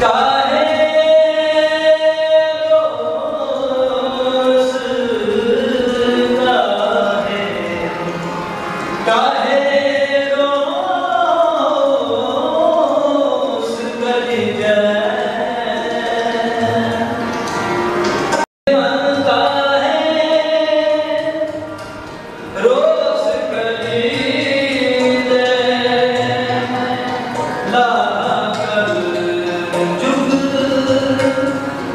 God.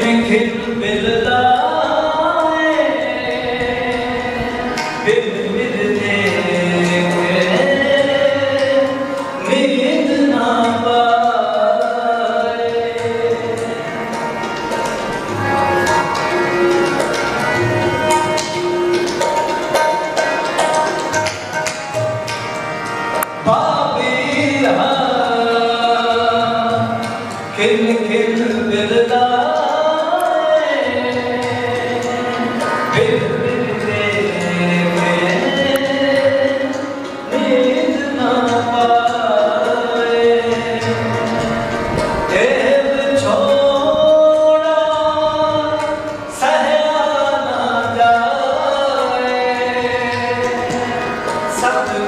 दिन खिल मिलता दिन मिलते नींद ना पाए। पापी हा खिल खिल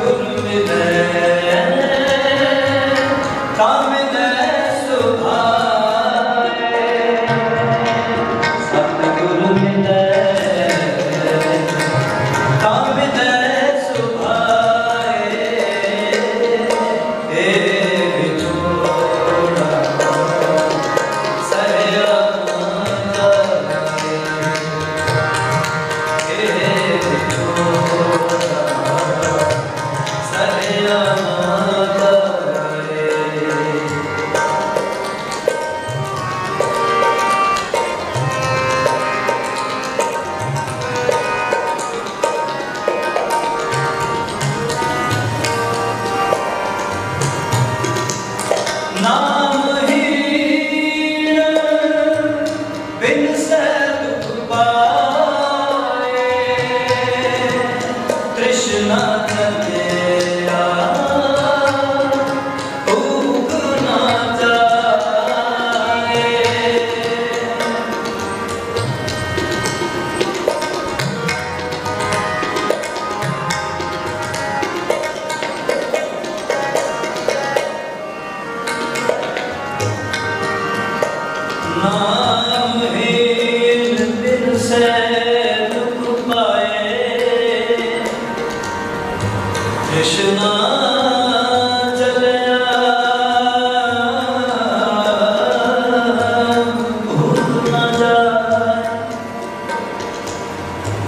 Lord,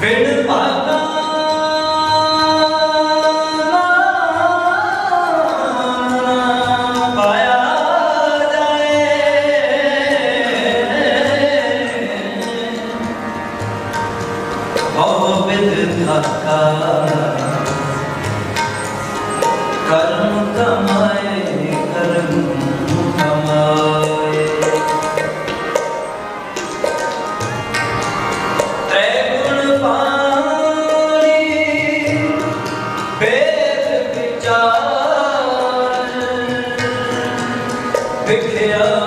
ਪਿੰਡ ਭਾਗਾ ਕਰਮ ਕਮਾਏ done. Pick it up.